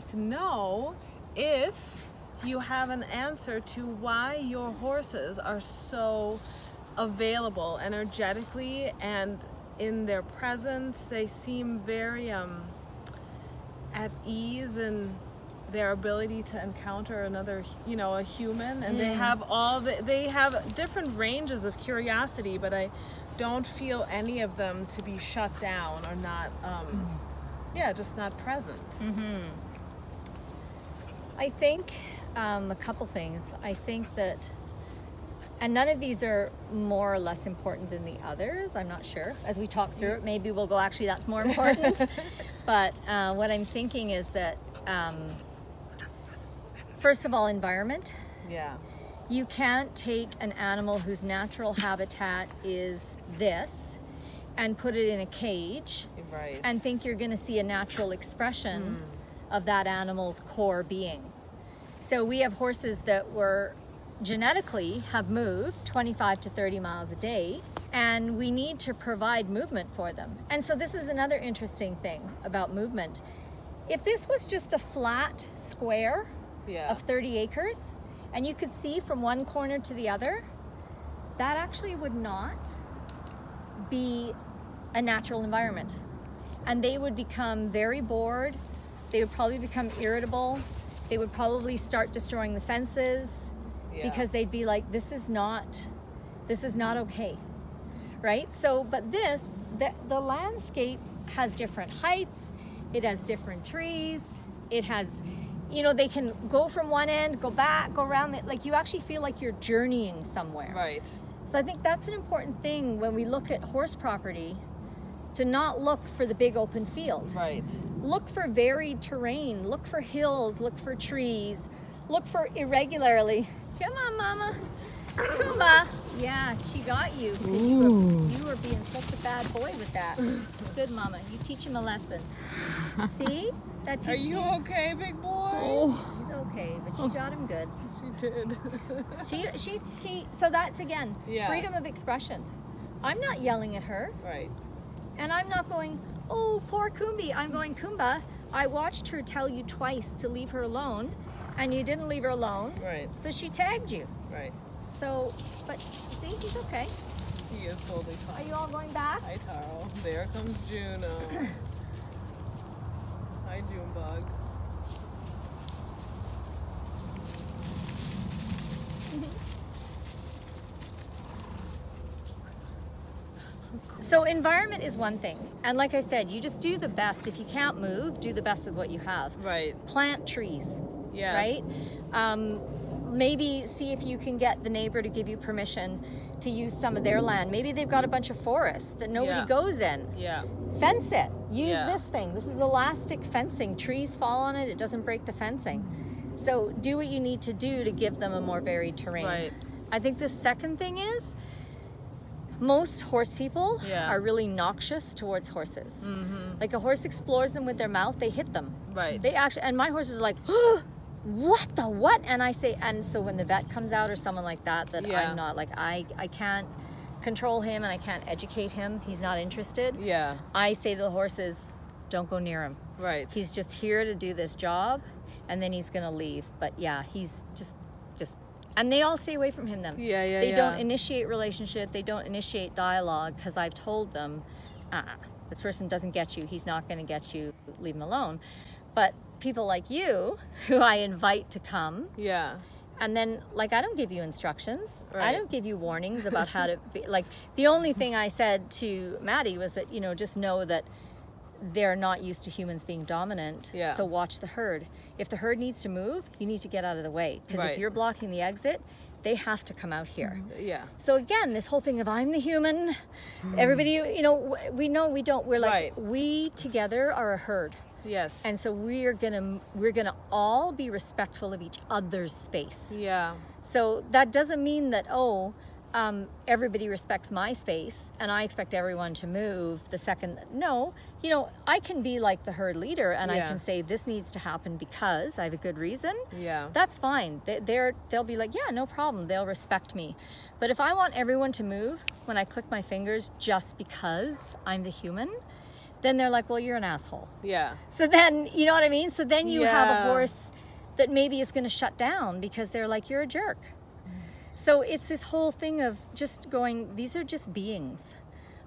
like to know if you have an answer to why your horses are so available energetically and in their presence. They seem very um, at ease and their ability to encounter another you know a human. And they have all the, they have different ranges of curiosity but i don't feel any of them to be shut down or not um, yeah just not present I think um, a couple things. I think that, and none of these are more or less important than the others. I'm not sure. As we talk through it, maybe we'll go, actually, that's more important. but uh, what I'm thinking is that, um, first of all, environment. yeah You can't take an animal whose natural habitat is this and put it in a cage right and think you're going to see a natural expression of that animal's core being. So we have horses that were genetically have moved 25 to 30 miles a day and we need to provide movement for them. And so this is another interesting thing about movement. If this was just a flat square yeah of 30 acres and you could see from one corner to the other, that actually would not be a natural environment. And they would become very bored. They would probably become irritable. They would probably start destroying the fences Yeah. because they'd be like, this is not, this is not okay. Right? So, but this, the, the landscape has different heights, it has different trees, it has, you know, they can go from one end, go back, go around, it. like you actually feel like you're journeying somewhere. right So I think that's an important thing when we look at horse property to not look for the big open field. right Look for varied terrain, look for hills, look for trees, look for irregularly. Come on, mama. Kumba. Yeah, she got you. You were, you were being such a bad boy with that. Good mama. You teach him a lesson. See? That teaches are you him. okay big boy oh. Oh. He's okay, but she got him good. she did She, she, she. So that's again Yeah. freedom of expression. I'm not yelling at her, right and I'm not going, "Oh, poor Kumbi." I'm going, "Kumba, I watched her tell you twice to leave her alone, and you didn't leave her alone, right so she tagged you." right So, but see, he's okay. he is totally fine. Are you all going back? Hi Taro. There comes Juno. Hi Junebug. So environment is one thing, and like I said, you just do the best. If you can't move, do the best with what you have. Right. Plant trees. Yeah. right? Um, maybe see if you can get the neighbor to give you permission to use some of their land. Maybe they've got a bunch of forests that nobody Yeah. goes in. Yeah. Fence it. Use Yeah. this thing. This is elastic fencing. Trees fall on it, it doesn't break the fencing. So do what you need to do to give them a more varied terrain. Right. I think the second thing is most horse people Yeah. are really noxious towards horses. Mm-hmm. Like a horse explores them with their mouth, they hit them. Right. They actually, and my horses are like, what the what? And I say, and so when the vet comes out or someone like that, that Yeah. I'm not like, I, I can't control him and I can't educate him. He's not interested. yeah. I say to the horses, don't go near him. Right. He's just here to do this job and then he's going to leave. But yeah, he's just, and they all stay away from him then. Yeah, yeah, They don't initiate relationship. They don't initiate dialogue because I've told them, uh, this person doesn't get you. He's not going to get you. Leave him alone. But people like you, who I invite to come, yeah. and then like I don't give you instructions. right. I don't give you warnings about how to be like the only thing I said to Maddie was that, you know, just know that they're not used to humans being dominant. Yeah. So watch the herd. If the herd needs to move, you need to get out of the way. Because Right. if you're blocking the exit, they have to come out here. Mm-hmm. Yeah. So again, this whole thing of I'm the human, everybody, you know, we know we don't. We're like Right. we together are a herd, Yes. and so we're gonna we're gonna all be respectful of each other's space. yeah. So that doesn't mean that, oh, um, everybody respects my space and I expect everyone to move the second. No, you know, I can be like the herd leader and I can say this needs to happen because I have a good reason. Yeah. That's fine. They, they're, they'll be like, yeah, no problem. They'll respect me. But if I want everyone to move when I click my fingers just because I'm the human, then they're like, well, you're an asshole. Yeah. So then, you know what I mean? So then you have a horse that maybe is going to shut down because they're like, you're a jerk. So it's this whole thing of just going, these are just beings.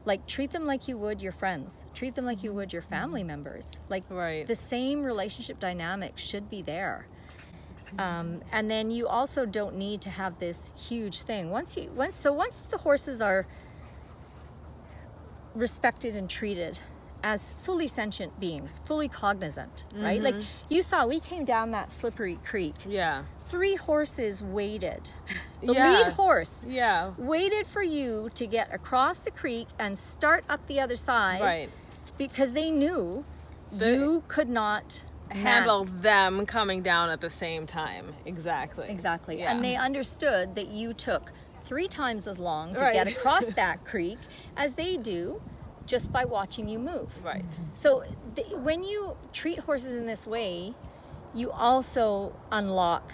Like, treat them like you would your friends, treat them like you would your family members. Like, Right. the same relationship dynamic should be there. Um, and then you also don't need to have this huge thing. Once you, once, so once the horses are respected and treated as fully sentient beings, fully cognizant, right? Like you saw, we came down that slippery creek. Yeah. Three horses waited. The Yeah. lead horse Yeah. waited for you to get across the creek and start up the other side Right. because they knew The- you could not Handle man- them coming down at the same time. Exactly. Exactly. Yeah. And they understood that you took three times as long to Right. get across that creek as they do just by watching you move. Right. So th- when you treat horses in this way, you also unlock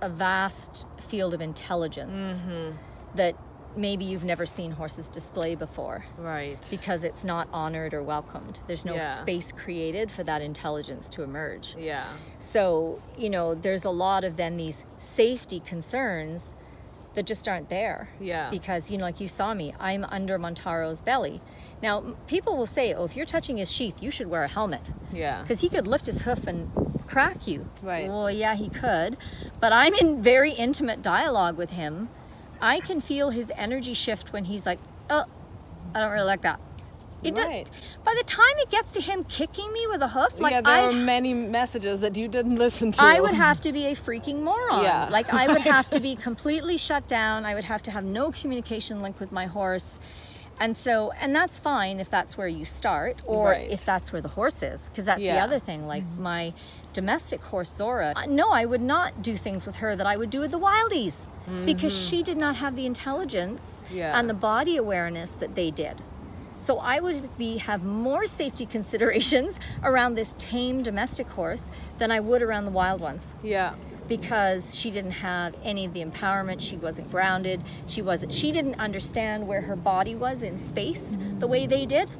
a vast field of intelligence Mm-hmm. that maybe you've never seen horses display before Right. because it's not honored or welcomed. There's no Yeah. space created for that intelligence to emerge. Yeah. So, you know, there's a lot of then these safety concerns that just aren't there. Yeah. Because, you know, like you saw me, I'm under Montaro's belly. Now, people will say, oh, if you're touching his sheath, you should wear a helmet. Yeah. Because he could lift his hoof and crack you. Right. Well, yeah, he could. But I'm in very intimate dialogue with him. I can feel his energy shift when he's like, oh, I don't really like that. It Right. by the time it gets to him kicking me with a hoof, like yeah, there I'd were many messages that you didn't listen to. I would have to be a freaking moron. Yeah, Like I would have to be completely shut down. I would have to have no communication link with my horse. And so, and that's fine if that's where you start or Right. if that's where the horse is. Because that's the other thing. Like mm-hmm. my domestic horse, Zora, uh, no, I would not do things with her that I would do with the wildies because she did not have the intelligence Yeah. and the body awareness that they did. So I would be have more safety considerations around this tame domestic horse than I would around the wild ones. Yeah. because she didn't have any of the empowerment. She wasn't grounded. She wasn't she didn't understand where her body was in space the way they did.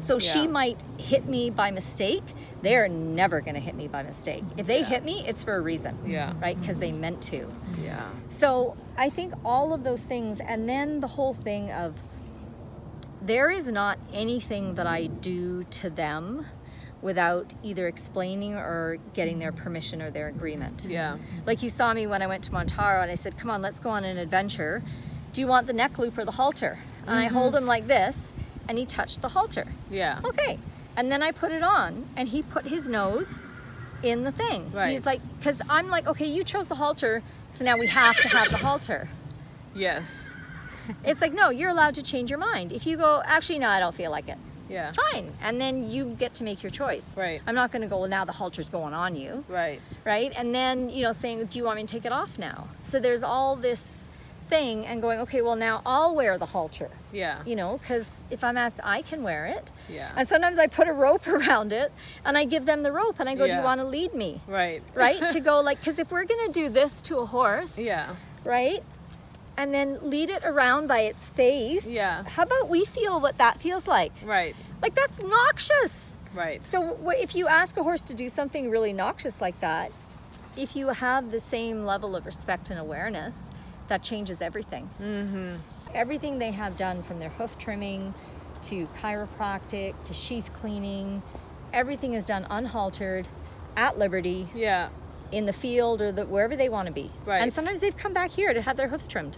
So she might hit me by mistake they're never going to hit me by mistake if they Yeah. hit me it's for a reason Yeah. right because they meant to Yeah. so I think all of those things, and then the whole thing of there is not anything that I do to them without either explaining or getting their permission or their agreement. Yeah. Like you saw me when I went to Montaro and I said, Come on, let's go on an adventure. Do you want the neck loop or the halter? And I mm-hmm. hold him like this, and he touched the halter. Yeah. Okay. And then I put it on, and he put his nose in the thing. Right. He's like, because I'm like, okay, you chose the halter, so now we have to have the halter. Yes. It's like, no, you're allowed to change your mind. If you go, actually, no, I don't feel like it. Yeah. Fine. And then you get to make your choice. Right. I'm not going to go, well, now the halter's going on you. Right. Right. And then, you know, saying, do you want me to take it off now? So there's all this thing and going, okay, well, now I'll wear the halter. Yeah. You know, because if I'm asked, I can wear it. Yeah. And sometimes I put a rope around it and I give them the rope and I go, do you want to lead me? Right. Right? to go like, because if we're going to do this to a horse, Yeah. right? And then lead it around by its face. Yeah. How about we feel what that feels like? Right. Like that's noxious. Right. So if you ask a horse to do something really noxious like that, if you have the same level of respect and awareness, that changes everything. Mm-hmm. Everything they have done from their hoof trimming to chiropractic to sheath cleaning, everything is done unhaltered, at liberty, Yeah. in the field or the, wherever they want to be. Right. And sometimes they've come back here to have their hoofs trimmed.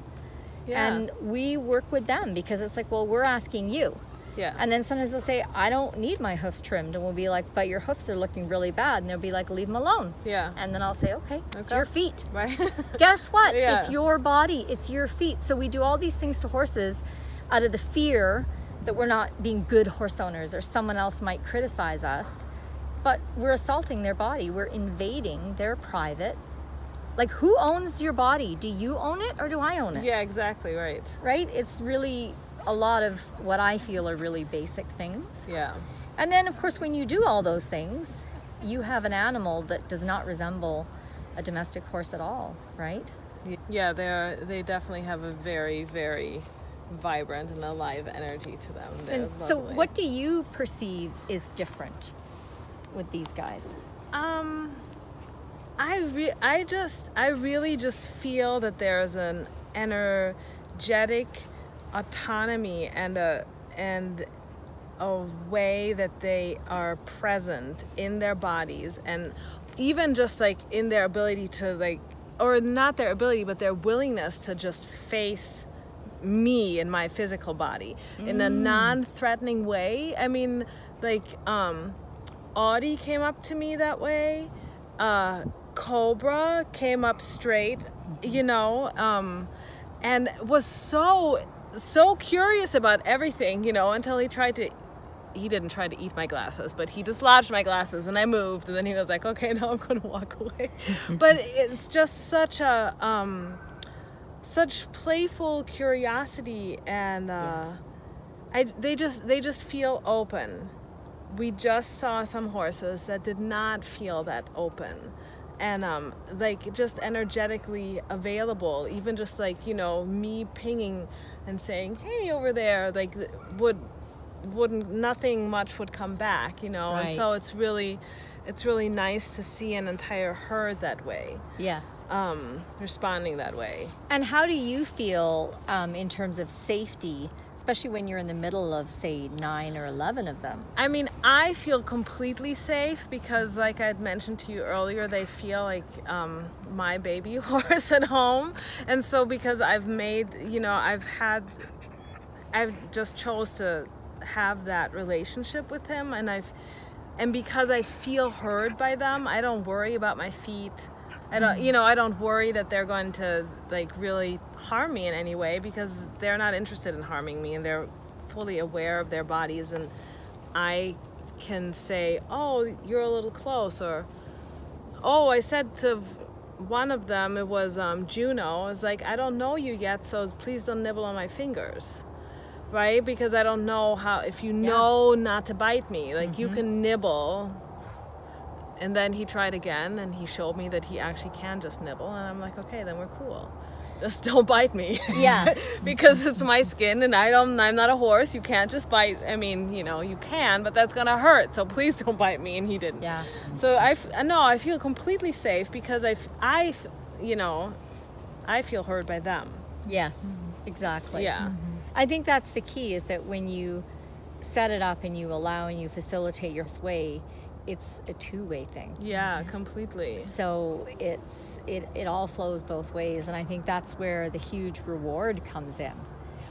Yeah. And we work with them because it's like, well, we're asking you. Yeah. And then sometimes they'll say, I don't need my hoofs trimmed. And we'll be like, but your hoofs are looking really bad. And they'll be like, leave them alone. yeah. And then I'll say, okay, it's your feet. Right. Guess what? Yeah. It's your body, it's your feet. So we do all these things to horses out of the fear that we're not being good horse owners or someone else might criticize us. But we're assaulting their body, we're invading their private. Like, who owns your body? Do you own it or do I own it? yeah. Exactly. Right. Right? It's really a lot of what I feel are really basic things. Yeah. And then, of course, when you do all those things, you have an animal that does not resemble a domestic horse at all, right? Yeah. They're they definitely have a very very vibrant and alive energy to them. They're And so, what do you perceive is different with these guys? Um, I re- I just I really just feel that there's an energetic autonomy and a and a way that they are present in their bodies and even just like in their ability to like or not their ability but their willingness to just face me and my physical body in a non-threatening way. I mean like um audie came up to me that way. Uh cobra came up straight you know um and was so so curious about everything you know until he tried to he didn't try to eat my glasses, but he dislodged my glasses and I moved. And then he was like, okay, now I'm going to walk away. but it's just such a, um, such playful curiosity and, uh, I, they just, they just feel open. We just saw some horses that did not feel that open and um, like just energetically available even just like you know me pinging and saying hey over there like would wouldn't nothing much would come back you know? And so it's really it's really nice to see an entire herd that way Yes. um, responding that way. And how do you feel um, in terms of safety, especially when you're in the middle of, say, nine or 11 of them? I mean, I feel completely safe because, like I had mentioned to you earlier, they feel like um, my baby horse at home. And so, because I've made, you know, I've had, I've just chose to have that relationship with him. And I've, and because I feel heard by them, I don't worry about my feet. I don't, you know, I don't worry that they're going to like really harm me in any way because they're not interested in harming me and they're fully aware of their bodies and I can say, "Oh, you're a little close," or "Oh, I said to one of them, it was um, Juno. I was like, I don't know you yet, so please don't nibble on my fingers." Right? Because I don't know how if you know not to bite me. Like you can nibble. And then he tried again and he showed me that he actually can just nibble and I'm like, "Okay, then we're cool." Just don't bite me. Yeah. because it's my skin and I don't I'm not a horse. You can't just bite. I mean, you know, you can, but that's going to hurt. So please don't bite me and he didn't. Yeah. So i uh, no, I feel completely safe because I I you know, I feel heard by them. Yes, exactly. Yeah. Mm-hmm. I think that's the key is that when you set it up and you allow and you facilitate your way, it's a two-way thing. Yeah, completely. So it's it, it all flows both ways and I think that's where the huge reward comes in.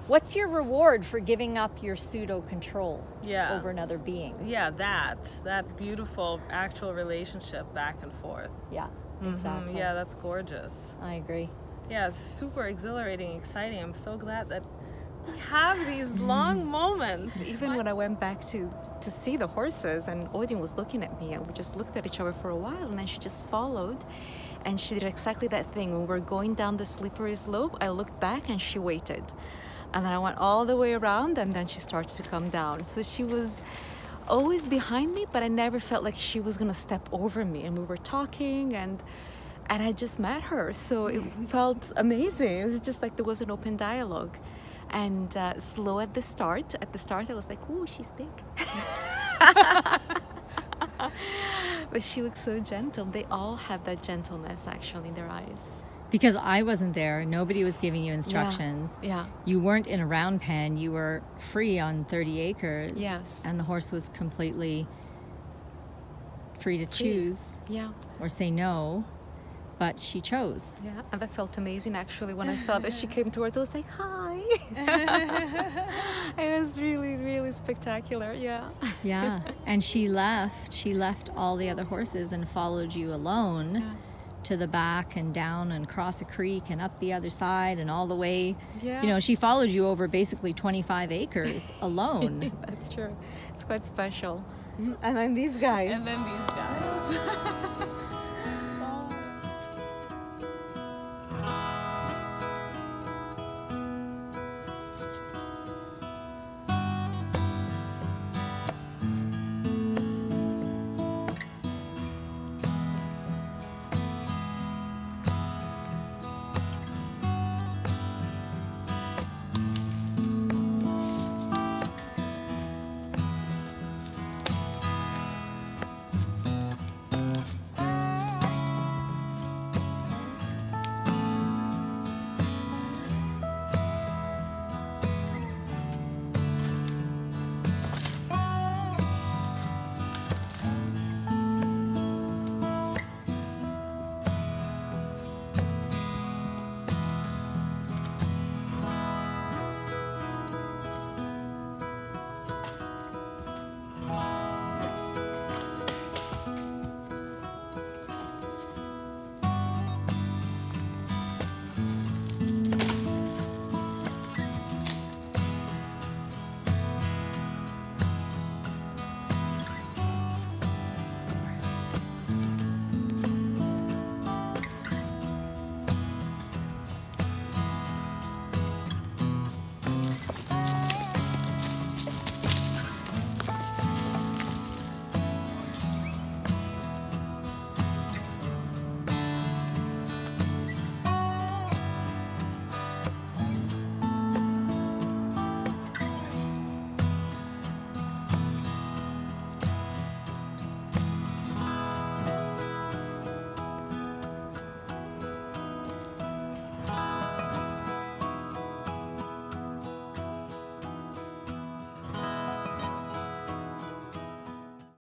What's your reward for giving up your pseudo control Yeah. over another being? Yeah, that that beautiful actual relationship back and forth. Yeah, Mhm, exactly. Yeah, that's gorgeous. I agree. Yeah, it's super exhilarating, exciting. I'm so glad that have these long moments. Even when I went back to to see the horses, and Odin was looking at me, and we just looked at each other for a while, and then she just followed, and she did exactly that thing. When we were going down the slippery slope, I looked back and she waited, and then I went all the way around, and then she started to come down. So she was always behind me, but I never felt like she was gonna step over me. And we were talking, and and I just met her, so it felt amazing. It was just like there was an open dialogue. And uh, slow at the start. At the start, I was like, "Ooh, she's big," but she looks so gentle. They all have that gentleness actually in their eyes. Because I wasn't there, nobody was giving you instructions. Yeah. You weren't in a round pen, you were free on 30 acres. Yes. And the horse was completely free to choose Yeah. or say no, but she chose. Yeah. And that felt amazing actually when I saw that she came towards. I was like, "Hi." it was really, really spectacular. Yeah. Yeah. and she left, she left all the other horses and followed you alone Yeah. to the back and down and across a creek and up the other side and all the way. Yeah. You know, she followed you over basically 25 acres alone. That's true. It's quite special. Mm, and then these guys. And then these guys.